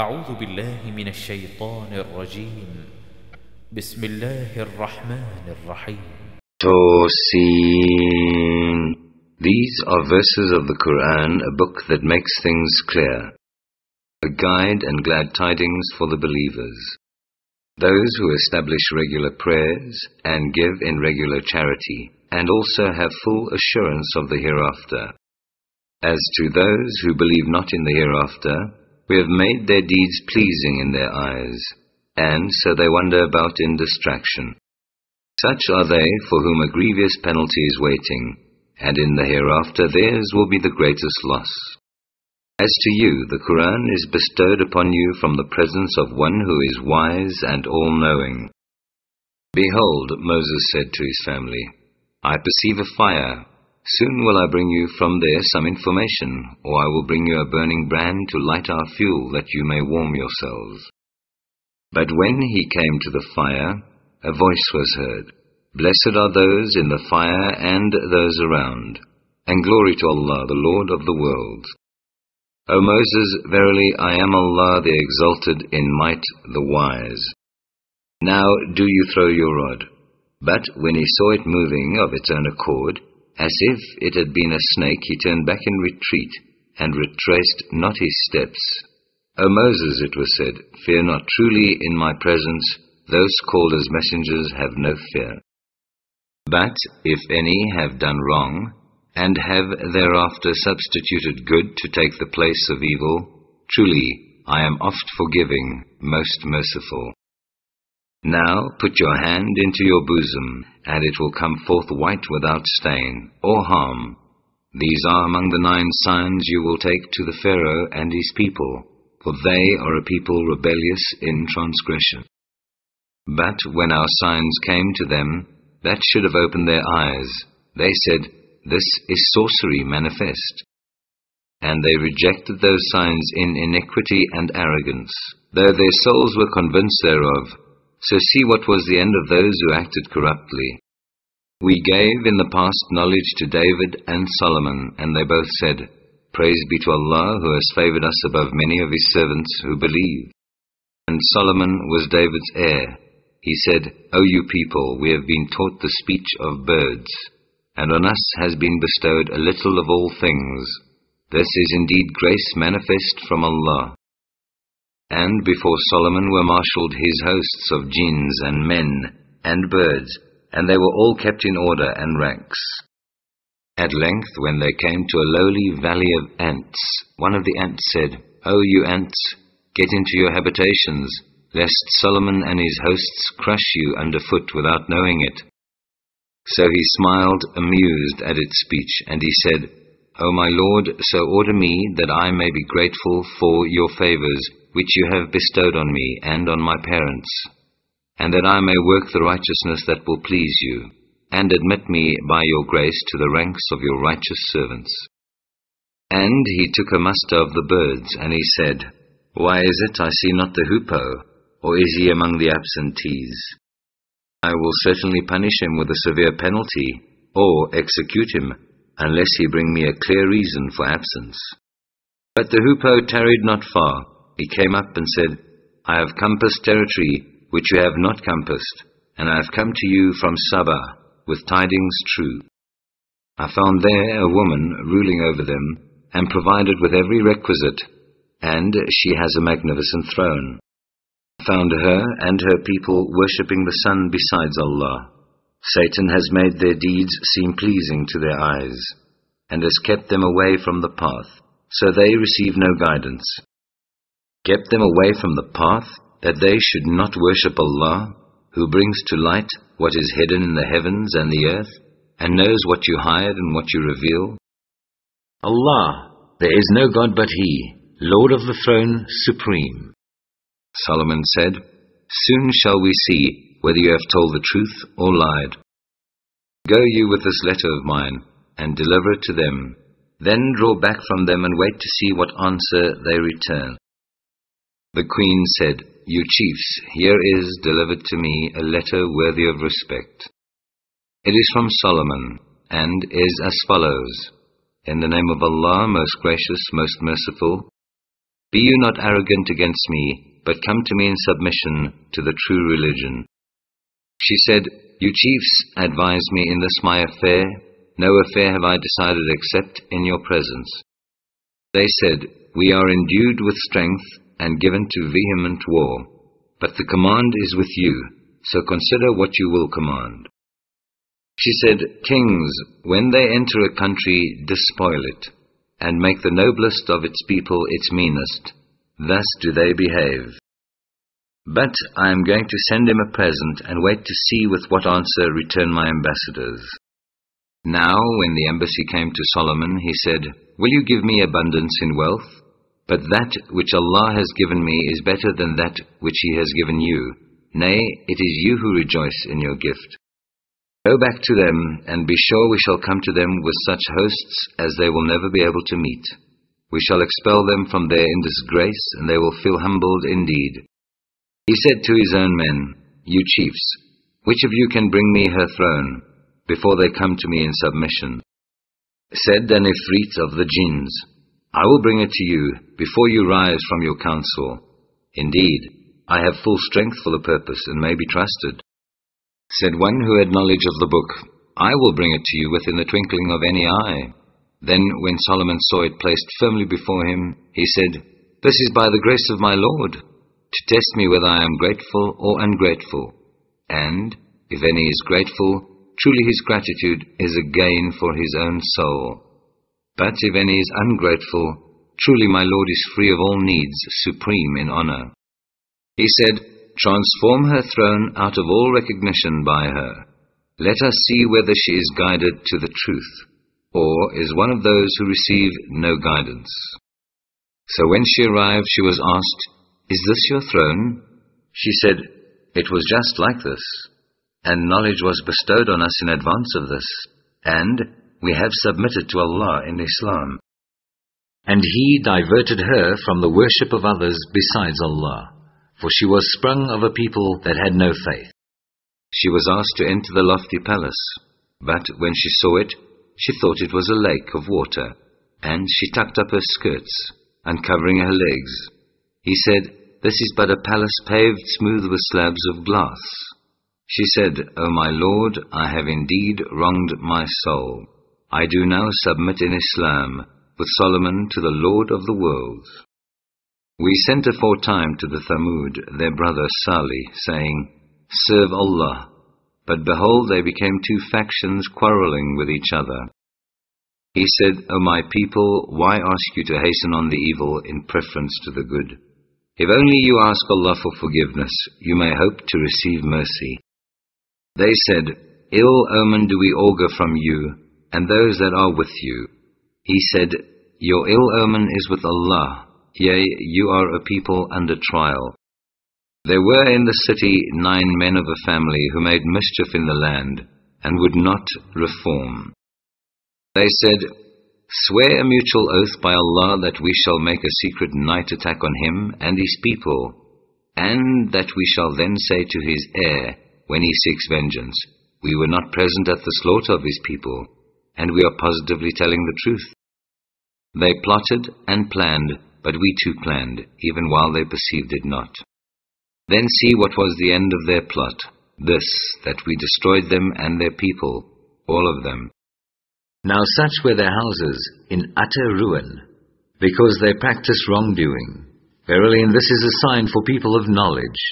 أعوذ بالله من الشيطان الرجيم بسم الله الرحمن الرحيم Tosin. These are verses of the Quran, a book that makes things clear, a guide and glad tidings for the believers. Those who establish regular prayers and give in regular charity, and also have full assurance of the hereafter. As to those who believe not in the hereafter, we have made their deeds pleasing in their eyes, and so they wander about in distraction. Such are they for whom a grievous penalty is waiting, and in the hereafter theirs will be the greatest loss. As to you, the Quran is bestowed upon you from the presence of one who is wise and all-knowing. Behold, Moses said to his family, I perceive a fire. Soon will I bring you from there some information, or I will bring you a burning brand to light our fuel that you may warm yourselves. But when he came to the fire, a voice was heard. Blessed are those in the fire and those around. And glory to Allah, the Lord of the worlds. O Moses, verily I am Allah the Exalted in might, the Wise. Now do you throw your rod. But when he saw it moving of its own accord, as if it had been a snake, he turned back in retreat, and retraced not his steps. O Moses, it was said, fear not, truly in my presence, those called as messengers have no fear. But if any have done wrong, and have thereafter substituted good to take the place of evil, truly I am oft forgiving, most merciful. Now put your hand into your bosom, and it will come forth white without stain, or harm. These are among the nine signs you will take to the Pharaoh and his people, for they are a people rebellious in transgression. But when our signs came to them, that should have opened their eyes, they said, This is sorcery manifest. And they rejected those signs in iniquity and arrogance, though their souls were convinced thereof. So see what was the end of those who acted corruptly. We gave in the past knowledge to David and Solomon, and they both said, Praise be to Allah who has favored us above many of his servants who believe. And Solomon was David's heir. He said, O you people, we have been taught the speech of birds, and on us has been bestowed a little of all things. This is indeed grace manifest from Allah. And before Solomon were marshalled his hosts of jinns and men and birds, and they were all kept in order and ranks. At length, when they came to a lowly valley of ants, one of the ants said, O you ants, get into your habitations, lest Solomon and his hosts crush you underfoot without knowing it. So he smiled, amused at its speech, and he said, O my Lord, so order me that I may be grateful for your favors, which you have bestowed on me and on my parents, and that I may work the righteousness that will please you, and admit me by your grace to the ranks of your righteous servants. And he took a muster of the birds, and he said, Why is it I see not the hoopoe, or is he among the absentees? I will certainly punish him with a severe penalty, or execute him, unless he bring me a clear reason for absence. But the hoopoe tarried not far. He came up and said, I have compassed territory which you have not compassed, and I have come to you from Saba with tidings true. I found there a woman ruling over them, and provided with every requisite, and she has a magnificent throne. I found her and her people worshipping the sun besides Allah. Satan has made their deeds seem pleasing to their eyes, and has kept them away from the path, so they receive no guidance. Kept them away from the path, that they should not worship Allah, who brings to light what is hidden in the heavens and the earth, and knows what you hide and what you reveal. Allah, there is no God but He, Lord of the throne, supreme. Solomon said, Soon shall we see whether you have told the truth or lied. Go you with this letter of mine, and deliver it to them. Then draw back from them and wait to see what answer they return. The queen said, You chiefs, here is delivered to me a letter worthy of respect. It is from Solomon, and is as follows. In the name of Allah, most gracious, most merciful, Be you not arrogant against me, but come to me in submission to the true religion. She said, You chiefs advise me in this my affair. No affair have I decided except in your presence. They said, We are endued with strength and given to vehement war. But the command is with you, so consider what you will command. She said, Kings, when they enter a country, despoil it, and make the noblest of its people its meanest. Thus do they behave. But I am going to send him a present and wait to see with what answer return my ambassadors. Now, when the embassy came to Solomon, he said, Will you give me abundance in wealth? But that which Allah has given me is better than that which He has given you. Nay, it is you who rejoice in your gift. Go back to them, and be sure we shall come to them with such hosts as they will never be able to meet. We shall expel them from there in disgrace, and they will feel humbled indeed. He said to his own men, You chiefs, which of you can bring me her throne, before they come to me in submission? Said an Ifrit of the jinns, I will bring it to you, before you rise from your council. Indeed, I have full strength for the purpose, and may be trusted. Said one who had knowledge of the book, I will bring it to you within the twinkling of any eye. Then, when Solomon saw it placed firmly before him, he said, This is by the grace of my Lord, to test me whether I am grateful or ungrateful. And, if any is grateful, truly his gratitude is a gain for his own soul. But if any is ungrateful, truly my Lord is free of all needs, supreme in honor. He said, transform her throne out of all recognition by her. Let us see whether she is guided to the truth, or is one of those who receive no guidance. So when she arrived, she was asked, Is this your throne? She said, It was just like this, and knowledge was bestowed on us in advance of this, and we have submitted to Allah in Islam. And He diverted her from the worship of others besides Allah for she was sprung of a people that had no faith. She was asked to enter the lofty palace, but when she saw it, she thought it was a lake of water, and she tucked up her skirts, uncovering her legs. He said, This is but a palace paved smooth with slabs of glass. She said, O my Lord, I have indeed wronged my soul. I do now submit in Islam, with Solomon to the Lord of the worlds. We sent aforetime to the Thamud, their brother Salih, saying, Serve Allah. But behold, they became two factions quarreling with each other. He said, O my people, why ask you to hasten on the evil in preference to the good? If only you ask Allah for forgiveness, you may hope to receive mercy. They said, Ill omen do we augur from you, and those that are with you. He said, Your ill omen is with Allah, Yea, you are a people under trial. There were in the city nine men of a family who made mischief in the land and would not reform. They said, Swear a mutual oath by Allah that we shall make a secret night attack on him and his people, and that we shall then say to his heir, when he seeks vengeance, We were not present at the slaughter of his people, and we are positively telling the truth. They plotted and planned but we too planned, even while they perceived it not. Then see what was the end of their plot, this, that we destroyed them and their people, all of them. Now such were their houses, in utter ruin, because they practiced wrongdoing. Verily, and this is a sign for people of knowledge.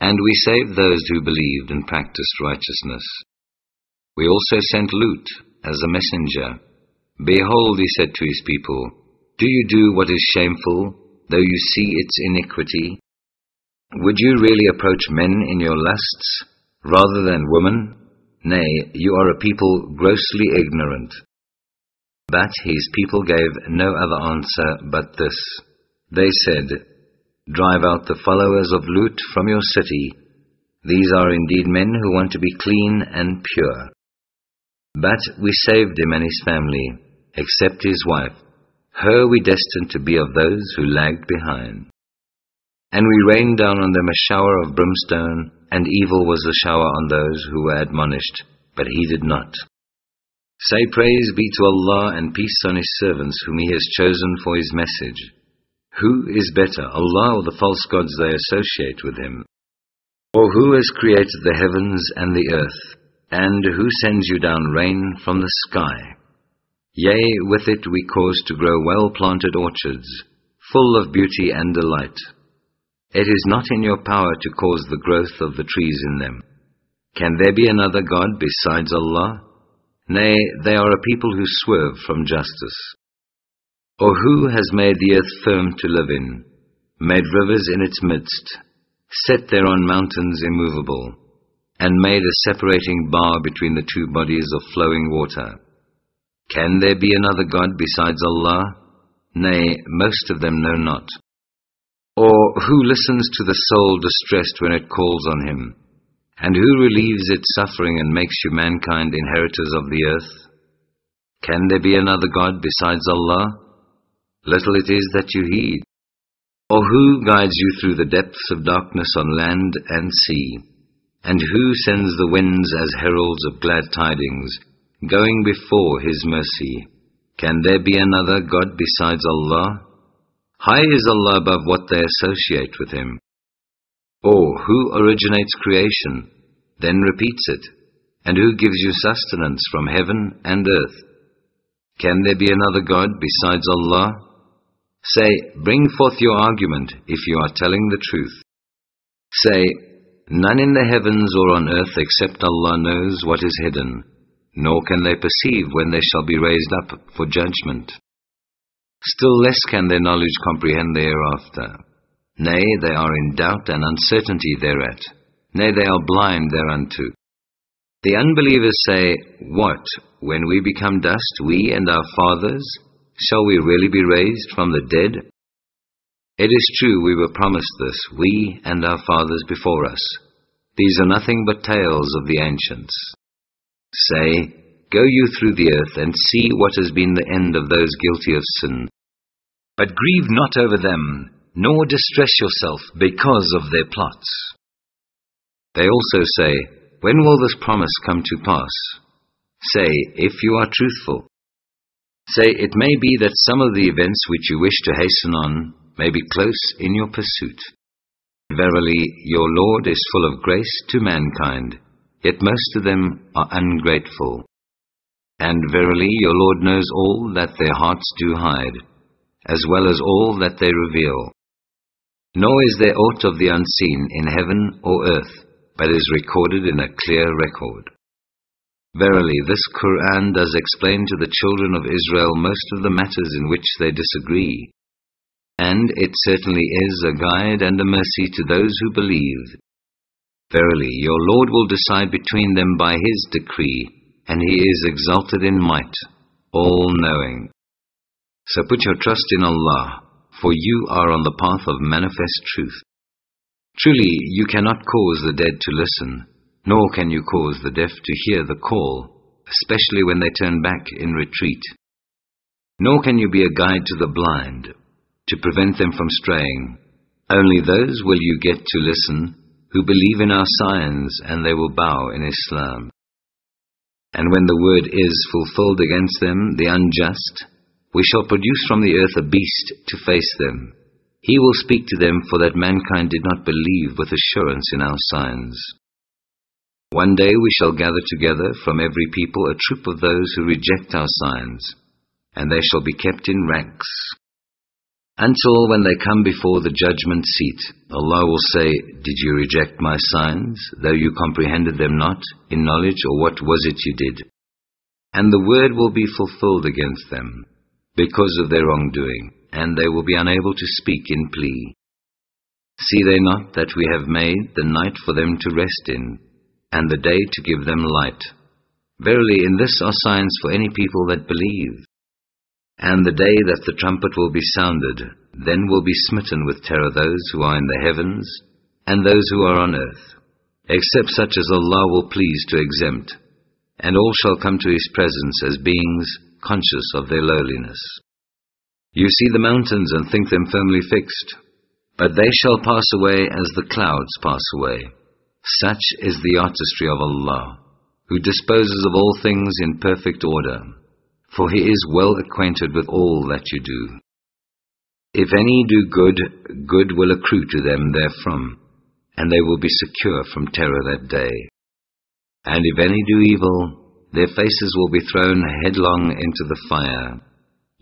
And we saved those who believed and practiced righteousness. We also sent Lut as a messenger. Behold, he said to his people, do you do what is shameful, though you see its iniquity? Would you really approach men in your lusts, rather than women? Nay, you are a people grossly ignorant. But his people gave no other answer but this. They said, Drive out the followers of Lut from your city. These are indeed men who want to be clean and pure. But we saved him and his family, except his wife. Her we destined to be of those who lagged behind. And we rained down on them a shower of brimstone, and evil was the shower on those who were admonished, but he did not. Say praise be to Allah and peace on His servants whom He has chosen for His message. Who is better, Allah or the false gods they associate with Him? Or who has created the heavens and the earth, and who sends you down rain from the sky? Yea, with it we cause to grow well-planted orchards, full of beauty and delight. It is not in your power to cause the growth of the trees in them. Can there be another God besides Allah? Nay, they are a people who swerve from justice. Or who has made the earth firm to live in, made rivers in its midst, set thereon mountains immovable, and made a separating bar between the two bodies of flowing water? Can there be another God besides Allah? Nay, most of them know not. Or who listens to the soul distressed when it calls on Him? And who relieves its suffering and makes you mankind inheritors of the earth? Can there be another God besides Allah? Little it is that you heed. Or who guides you through the depths of darkness on land and sea? And who sends the winds as heralds of glad tidings, going before His mercy? Can there be another God besides Allah? High is Allah above what they associate with Him. Or who originates creation, then repeats it, and who gives you sustenance from heaven and earth? Can there be another God besides Allah? Say, bring forth your argument if you are telling the truth. Say, none in the heavens or on earth except Allah knows what is hidden, nor can they perceive when they shall be raised up for judgment. Still less can their knowledge comprehend the hereafter. Nay, they are in doubt and uncertainty thereat. Nay, they are blind thereunto. The unbelievers say, What, when we become dust, we and our fathers, shall we really be raised from the dead? It is true we were promised this, we and our fathers before us. These are nothing but tales of the ancients. Say, Go you through the earth and see what has been the end of those guilty of sin. But grieve not over them, nor distress yourself because of their plots. They also say, When will this promise come to pass? Say, if you are truthful. Say, it may be that some of the events which you wish to hasten on may be close in your pursuit. Verily, your Lord is full of grace to mankind, yet most of them are ungrateful. And verily, your Lord knows all that their hearts do hide, as well as all that they reveal. Nor is there aught of the unseen in heaven or earth, but is recorded in a clear record. Verily, this Quran does explain to the children of Israel most of the matters in which they disagree. And it certainly is a guide and a mercy to those who believe. Verily, your Lord will decide between them by His decree, and He is exalted in might, all-knowing. So put your trust in Allah, for you are on the path of manifest truth. Truly, you cannot cause the dead to listen, nor can you cause the deaf to hear the call, especially when they turn back in retreat. Nor can you be a guide to the blind, to prevent them from straying. Only those will you get to listen who believe in our signs and they will bow in Islam. And when the word is fulfilled against them, the unjust, we shall produce from the earth a beast to face them. He will speak to them for that mankind did not believe with assurance in our signs. One day we shall gather together from every people a troop of those who reject our signs, and they shall be kept in ranks. Until when they come before the judgment seat, Allah will say, Did you reject my signs, though you comprehended them not, in knowledge, or what was it you did? And the word will be fulfilled against them because of their wrongdoing, and they will be unable to speak in plea. See they not that we have made the night for them to rest in, and the day to give them light? Verily, in this are signs for any people that believe. And the day that the trumpet will be sounded, then will be smitten with terror those who are in the heavens, and those who are on earth, except such as Allah will please to exempt, and all shall come to His presence as beings conscious of their lowliness. You see the mountains and think them firmly fixed, but they shall pass away as the clouds pass away. Such is the artistry of Allah, who disposes of all things in perfect order, for He is well acquainted with all that you do. If any do good, good will accrue to them therefrom, and they will be secure from terror that day. And if any do evil, their faces will be thrown headlong into the fire.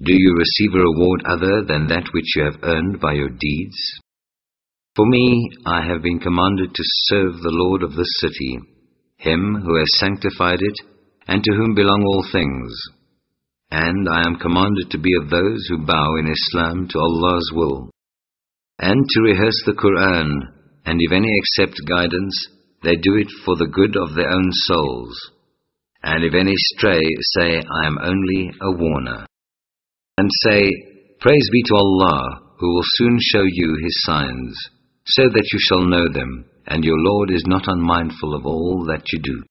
Do you receive a reward other than that which you have earned by your deeds? For me, I have been commanded to serve the Lord of this city, Him who has sanctified it, and to whom belong all things. And I am commanded to be of those who bow in Islam to Allah's will, and to rehearse the Quran, and if any accept guidance, they do it for the good of their own souls. And if any stray, say, I am only a warner. And say, Praise be to Allah, who will soon show you His signs, so that you shall know them, and your Lord is not unmindful of all that you do.